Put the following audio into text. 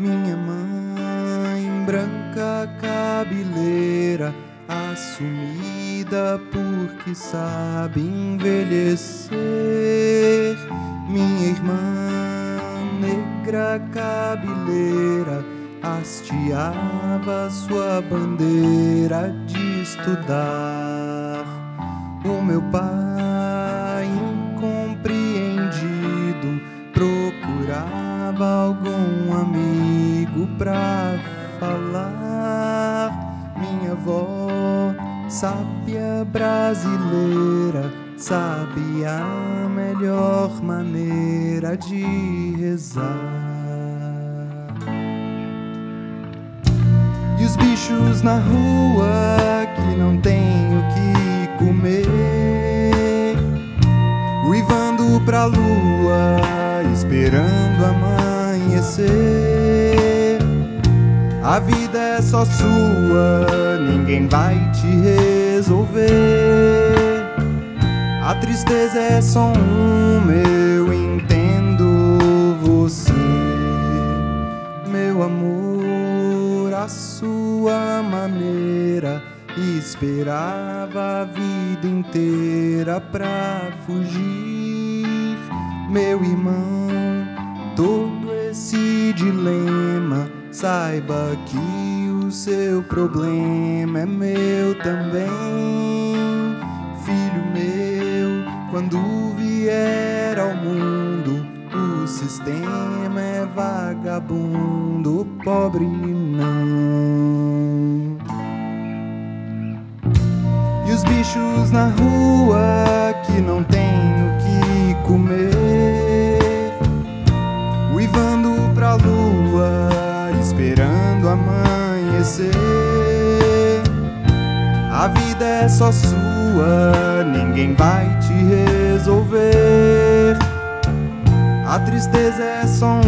Minha mãe, branca cabeleira, assumida porque sabe envelhecer. Minha irmã, negra cabeleira, hasteava sua bandeira de estudar. O meu pai, amigo pra falar. Minha avó, sábia brasileira, sabe a melhor maneira de rezar. E os bichos na rua que não tem o que comer, uivando pra lua, esperando amanhecer. A vida é só sua, ninguém vai te resolver. A tristeza é só um, eu entendo você, meu amor, a sua maneira. Esperava a vida inteira pra fugir, meu irmão. Todo esse dilema, saiba que o seu problema é meu também, filho meu. Quando vier ao mundo, o sistema é vagabundo, pobre não. E os bichos na rua que não tem amanhecer. A vida é só sua, ninguém vai te resolver. A tristeza é só um,